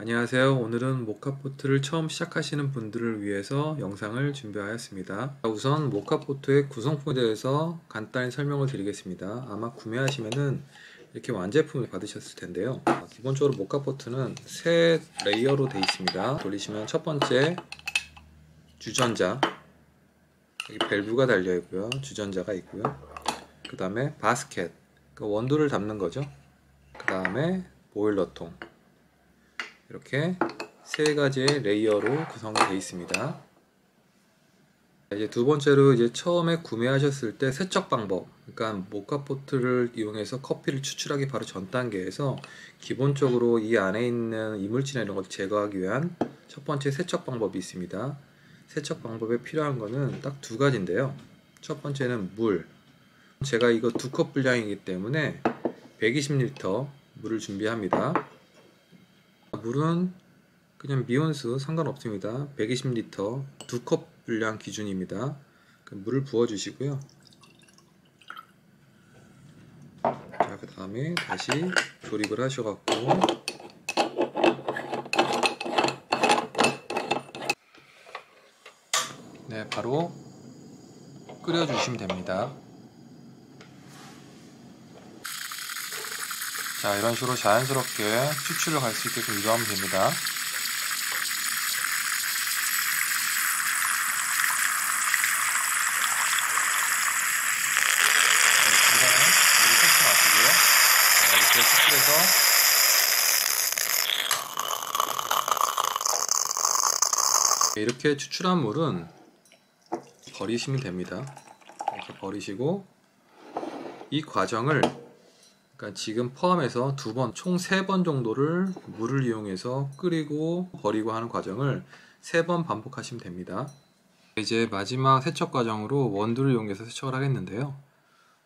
안녕하세요. 오늘은 모카포트를 처음 시작하시는 분들을 위해서 영상을 준비하였습니다. 우선 모카포트의 구성품에 대해서 간단히 설명을 드리겠습니다. 아마 구매하시면은 이렇게 완제품을 받으셨을 텐데요. 기본적으로 모카포트는 세 layer로 되어 있습니다. 돌리시면 첫 번째 주전자 여기 밸브가 달려 있고요. 주전자가 있고요. 그 다음에 바스켓 그 원두를 담는 거죠. 그 다음에 보일러통 이렇게 세 가지의 layer로 구성이 되어 있습니다. 이제 두 번째로 이제 처음에 구매하셨을 때 세척 방법, 그러니까 모카포트를 이용해서 커피를 추출하기 바로 전 단계에서 기본적으로 이 안에 있는 이물질이나 이런 걸 제거하기 위한 첫 번째 세척 방법이 있습니다. 세척 방법에 필요한 거는 딱 두 가지인데요. 첫 번째는 물. 제가 이거 두 컵 분량이기 때문에 120리터 물을 준비합니다. 물은 그냥 미온수 상관없습니다. 120리터 두 컵 분량 기준입니다. 그 물을 부어 주시고요. 자, 그 다음에 다시 조립을 하셔갖고 네, 바로 끓여주시면 됩니다. 자, 이런 식으로 자연스럽게 추출을 갈 수 있게끔 유도하면 됩니다. 이렇게 추출한 물은 버리시면 됩니다. 이렇게 버리시고 이 과정을 그러니까 지금 포함해서 두 번, 총 세 번 정도를 물을 이용해서 끓이고 버리고 하는 과정을 세 번 반복하시면 됩니다. 이제 마지막 세척 과정으로 원두를 이용해서 세척을 하겠는데요.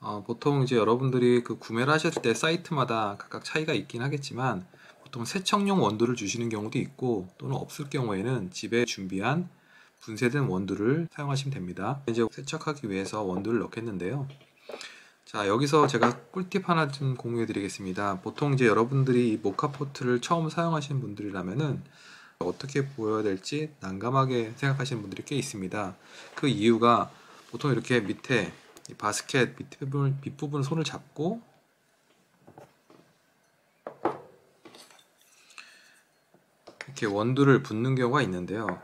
어, 보통 이제 여러분들이 그 구매를 하셨을 때 사이트마다 각각 차이가 있긴 하겠지만 보통 세척용 원두를 주시는 경우도 있고 또는 없을 경우에는 집에 준비한 분쇄된 원두를 사용하시면 됩니다. 이제 세척하기 위해서 원두를 넣겠는데요. 자 여기서 제가 꿀팁 하나 좀 공유해 드리겠습니다. 보통 이제 여러분들이 이 모카 포트를 처음 사용하시는 분들이라면은 어떻게 보여야 될지 난감하게 생각하시는 분들이 꽤 있습니다. 그 이유가 보통 이렇게 밑에 바스켓 밑부분 손을 잡고 이렇게 원두를 붓는 경우가 있는데요.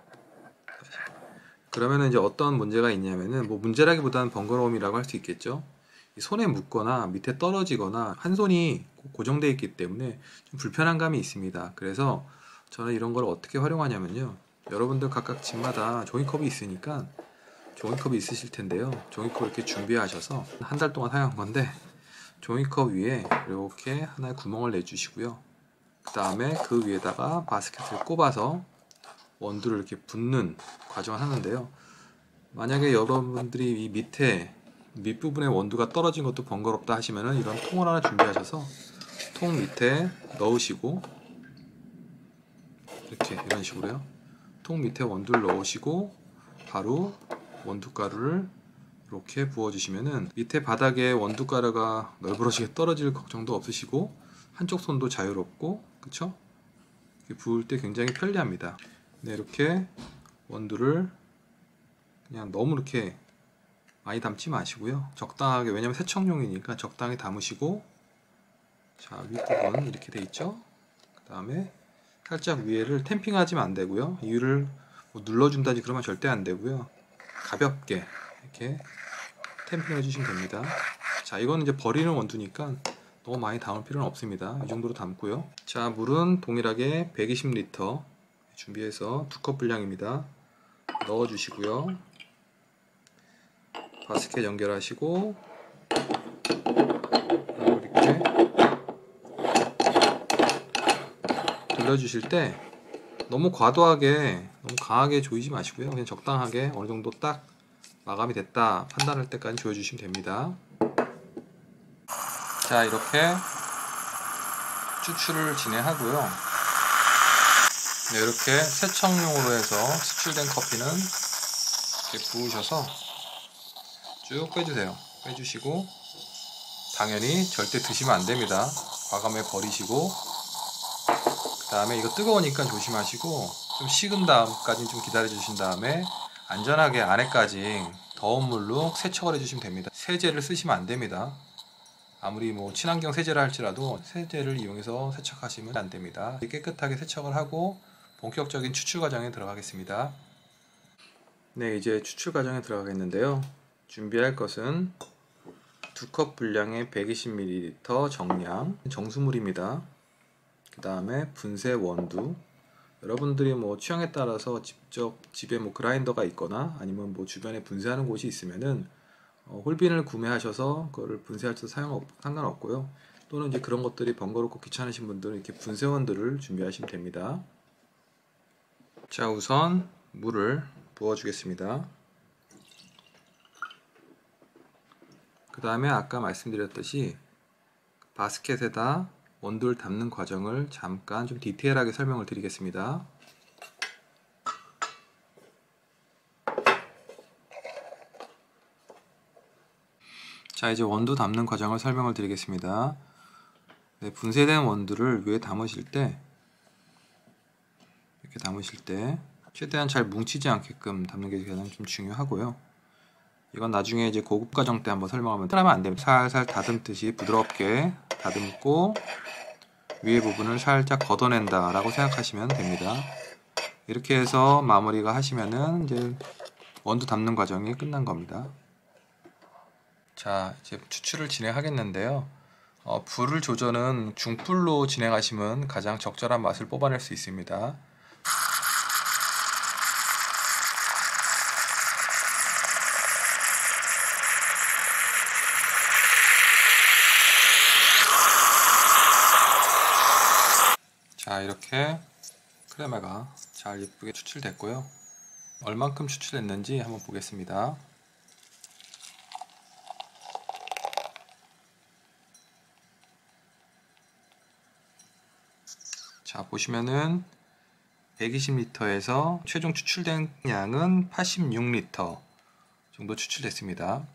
그러면은 이제 어떤 문제가 있냐면은 뭐 문제라기보다는 번거로움이라고 할 수 있겠죠 손에 묻거나 밑에 떨어지거나 한 손이 고정되어 있기 때문에 좀 불편한 감이 있습니다. 그래서 저는 이런 걸 어떻게 활용하냐면요. 여러분들 각각 집마다 종이컵이 있으니까 종이컵이 있으실 텐데요. 종이컵 이렇게 준비하셔서 한 달 동안 사용한 건데 종이컵 위에 이렇게 하나의 구멍을 내주시고요. 그 다음에 그 위에다가 바스켓을 꼽아서 원두를 이렇게 붓는 과정을 하는데요. 만약에 여러분들이 이 밑에 밑부분에 원두가 떨어진 것도 번거롭다 하시면은 이런 통을 하나 준비하셔서 통 밑에 넣으시고 이렇게 이런 식으로요. 통 밑에 원두를 넣으시고 바로 원두가루를 이렇게 부어주시면은 밑에 바닥에 원두가루가 널브러지게 떨어질 걱정도 없으시고 한쪽 손도 자유롭고 그쵸? 부을 때 굉장히 편리합니다. 네, 이렇게 원두를 그냥 너무 이렇게 많이 담지 마시고요. 적당하게 왜냐면 세척용이니까 적당히 담으시고 자 윗부분 이렇게 돼 있죠. 그 다음에 살짝 위에를 템핑하지면 안 되고요. 이유를 뭐 눌러준다지 그러면 절대 안 되고요. 가볍게 이렇게 템핑해 주시면 됩니다. 자 이거는 이제 버리는 원두니까 너무 많이 담을 필요는 없습니다. 이 정도로 담고요. 자 물은 동일하게 120리터 준비해서 두 컵 분량입니다. 넣어 주시고요. 바스켓 연결하시고 이렇게 돌려주실 때 너무 과도하게 너무 강하게 조이지 마시고요. 그냥 적당하게 어느 정도 딱 마감이 됐다 판단할 때까지 조여주시면 됩니다. 자 이렇게 추출을 진행하고요. 네, 이렇게 세척용으로 해서 추출된 커피는 이렇게 부으셔서 쭉 빼주세요. 빼주시고 당연히 절대 드시면 안 됩니다. 과감해 버리시고 그 다음에 이거 뜨거우니까 조심하시고 좀 식은 다음까지 좀 기다려 주신 다음에 안전하게 안에까지 더운 물로 세척을 해주시면 됩니다. 세제를 쓰시면 안 됩니다. 아무리 뭐 친환경 세제를 할지라도 세제를 이용해서 세척하시면 안 됩니다. 깨끗하게 세척을 하고 본격적인 추출 과정에 들어가겠습니다. 네, 이제 추출 과정에 들어가겠는데요. 준비할 것은 두컵 분량의 120ml 정량 정수물입니다. 그 다음에 분쇄 원두. 여러분들이 뭐 취향에 따라서 직접 집에 뭐 그라인더가 있거나 아니면 뭐 주변에 분쇄하는 곳이 있으면은 어, 홀빈을 구매하셔서 그거를 분쇄할 때 사용 없, 상관없고요. 또는 이제 그런 것들이 번거롭고 귀찮으신 분들은 이렇게 분쇄원들을 준비하시면 됩니다. 자, 우선 물을 부어주겠습니다. 그 다음에 아까 말씀드렸듯이 바스켓에다 원두를 담는 과정을 잠깐 좀 디테일하게 설명을 드리겠습니다. 자 이제 원두 담는 과정을 설명을 드리겠습니다. 네, 분쇄된 원두를 위에 담으실 때 이렇게 담으실 때 최대한 잘 뭉치지 않게끔 담는 게 가장 좀 중요하고요. 이건 나중에 이제 고급 과정 때 한번 설명하면 하면 안 됩니다. 살살 다듬듯이 부드럽게 다듬고 위에 부분을 살짝 걷어낸다 라고 생각하시면 됩니다. 이렇게 해서 마무리가 하시면은 이제 원두 담는 과정이 끝난 겁니다. 자, 이제 추출을 진행하겠는데요. 어, 불을 조절은 중불로 진행하시면 가장 적절한 맛을 뽑아낼 수 있습니다. 자, 이렇게 크레마가 잘 예쁘게 추출됐고요. 얼만큼 추출했는지 한번 보겠습니다. 자 보시면은 120리터에서 최종 추출된 양은 86리터 정도 추출됐습니다.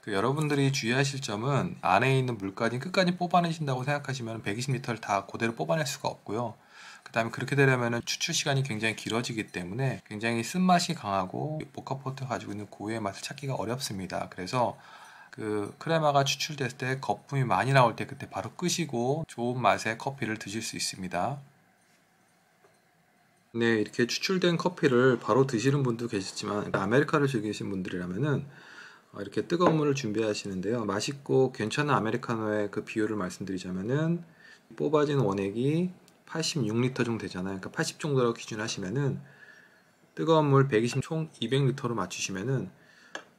그 여러분들이 주의하실 점은 안에 있는 물까지 끝까지 뽑아내신다고 생각하시면 120리터를 다 그대로 뽑아낼 수가 없고요. 그 다음에 그렇게 되려면 추출 시간이 굉장히 길어지기 때문에 굉장히 쓴맛이 강하고 모카포트 가지고 있는 고유의 맛을 찾기가 어렵습니다. 그래서 그 크레마가 추출됐을 때 거품이 많이 나올 때 그때 바로 끄시고 좋은 맛의 커피를 드실 수 있습니다. 네, 이렇게 추출된 커피를 바로 드시는 분도 계시지만 아메리카를 즐기신 분들이라면은 어, 이렇게 뜨거운 물을 준비하시는데요. 맛있고 괜찮은 아메리카노의 그 비율을 말씀드리자면은 뽑아진 원액이 86리터 정도 되잖아요. 그러니까 80 정도로 기준하시면은 뜨거운 물 120, 총 200리터로 맞추시면은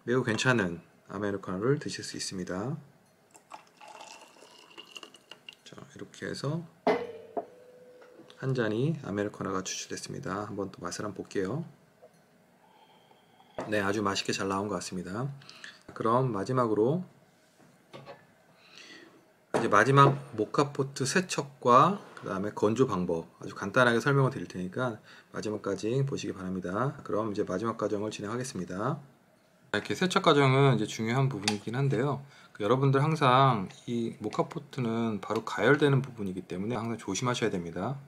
매우 괜찮은 아메리카노를 드실 수 있습니다. 자, 이렇게 해서 한 잔이 아메리카노가 추출됐습니다. 한번 또 맛을 한번 볼게요. 네, 아주 맛있게 잘 나온 것 같습니다. 그럼 마지막으로 이제 마지막 모카포트 세척과 그 다음에 건조 방법 아주 간단하게 설명을 드릴 테니까 마지막까지 보시기 바랍니다. 그럼 이제 마지막 과정을 진행하겠습니다. 이렇게 세척 과정은 이제 중요한 부분이긴 한데요. 그 여러분들 항상 이 모카포트는 바로 가열되는 부분이기 때문에 항상 조심하셔야 됩니다.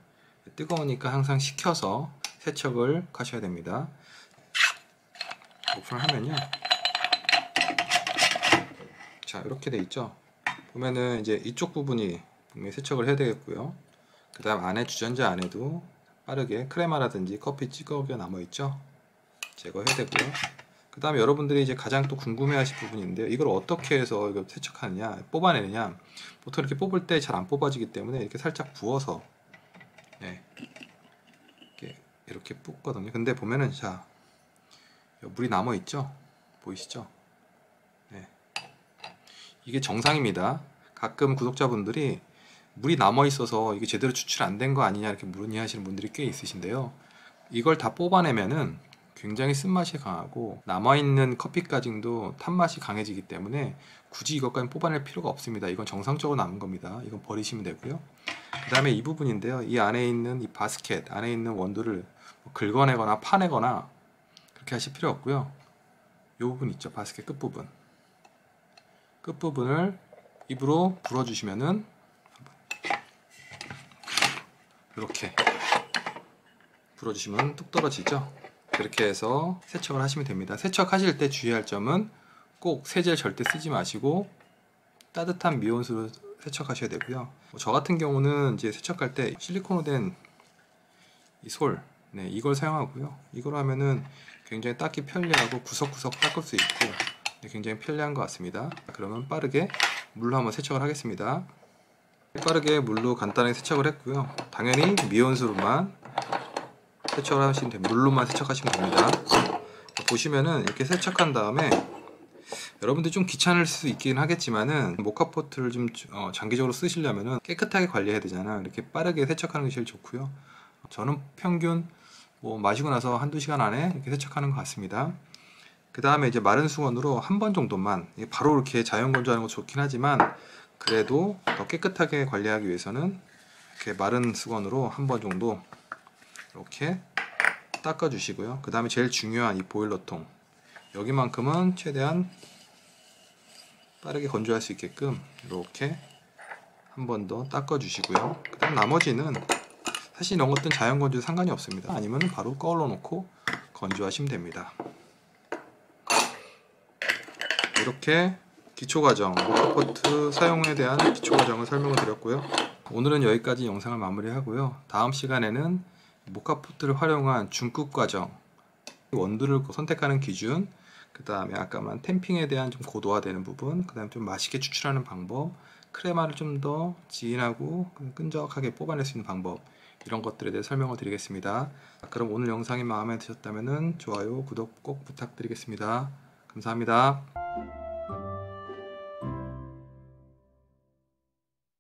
뜨거우니까 항상 식혀서 세척을 하셔야 됩니다. 오픈을 하면요. 자, 이렇게 돼 있죠. 보면은 이제 이쪽 부분이 분명히 세척을 해야 되겠고요. 그 다음 안에 주전자 안에도 빠르게 크레마라든지 커피 찌꺼기가 남아 있죠. 제거해야 되고요. 그 다음에 여러분들이 이제 가장 또 궁금해 하실 부분인데요. 이걸 어떻게 해서 이걸 세척하느냐, 뽑아내느냐. 보통 이렇게 뽑을 때 잘 안 뽑아지기 때문에 이렇게 살짝 부어서 네. 이렇게 뽑거든요. 근데 보면은 자 물이 남아 있죠? 보이시죠? 네. 이게 정상입니다. 가끔 구독자분들이 물이 남아 있어서 이게 제대로 추출 안 된 거 아니냐 이렇게 문의하시는 분들이 꽤 있으신데요. 이걸 다 뽑아내면은 굉장히 쓴맛이 강하고 남아있는 커피까지도 탄맛이 강해지기 때문에 굳이 이것까지 뽑아낼 필요가 없습니다. 이건 정상적으로 남은 겁니다. 이건 버리시면 되고요. 그 다음에 이 부분인데요. 이 안에 있는 이 바스켓 안에 있는 원두를 뭐 긁어내거나 파내거나 그렇게 하실 필요 없고요. 이 부분 있죠. 바스켓 끝부분. 끝부분을 입으로 불어주시면은 이렇게 불어주시면 뚝 떨어지죠. 그렇게 해서 세척을 하시면 됩니다. 세척하실 때 주의할 점은 꼭 세제를 절대 쓰지 마시고 따뜻한 미온수로 세척하셔야 되고요. 뭐저 같은 경우는 이제 세척할 때 실리콘으로 된 이 솔, 네, 이걸 사용하고요. 이걸 하면은 굉장히 닦기 편리하고 구석구석 닦을 수 있고 네, 굉장히 편리한 것 같습니다. 그러면 빠르게 물로 한번 세척을 하겠습니다. 빠르게 물로 간단하게 세척을 했고요. 당연히 미온수로만 세척을 하시면 됩니다. 물로만 세척하시면 됩니다. 보시면은 이렇게 세척한 다음에 여러분들 좀 귀찮을 수 있긴 하겠지만은 모카포트를 좀 어, 장기적으로 쓰시려면은 깨끗하게 관리해야 되잖아. 이렇게 빠르게 세척하는 게 제일 좋고요. 저는 평균 뭐 마시고 나서 한두 시간 안에 이렇게 세척하는 것 같습니다. 그 다음에 이제 마른 수건으로 한 번 정도만 바로 이렇게 자연 건조하는 거 좋긴 하지만 그래도 더 깨끗하게 관리하기 위해서는 이렇게 마른 수건으로 한 번 정도 이렇게 닦아 주시고요. 그 다음에 제일 중요한 이 보일러통 여기만큼은 최대한 빠르게 건조할 수 있게끔 이렇게 한 번 더 닦아 주시고요. 그 다음 나머지는 사실 이런 것들은 자연 건조 상관이 없습니다. 아니면 바로 꺼올러 놓고 건조하시면 됩니다. 이렇게 기초 과정, 모카포트 사용에 대한 기초 과정을 설명을 드렸고요. 오늘은 여기까지 영상을 마무리하고요. 다음 시간에는 모카포트를 활용한 중급 과정, 원두를 선택하는 기준, 그 다음에 아까 말한 템핑에 대한 좀 고도화되는 부분, 그 다음에 좀 맛있게 추출하는 방법, 크레마를 좀 더 지인하고 끈적하게 뽑아낼 수 있는 방법, 이런 것들에 대해 설명을 드리겠습니다. 그럼 오늘 영상이 마음에 드셨다면 좋아요, 구독 꼭 부탁드리겠습니다. 감사합니다.